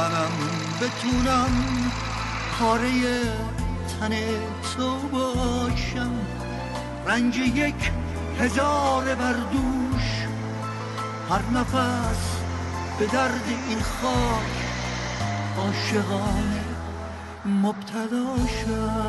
منم بتونم پاره تن تو باشم. رنج یک هزار بردوش هر نفس به درد این خاک عاشقانه مبتلا شد.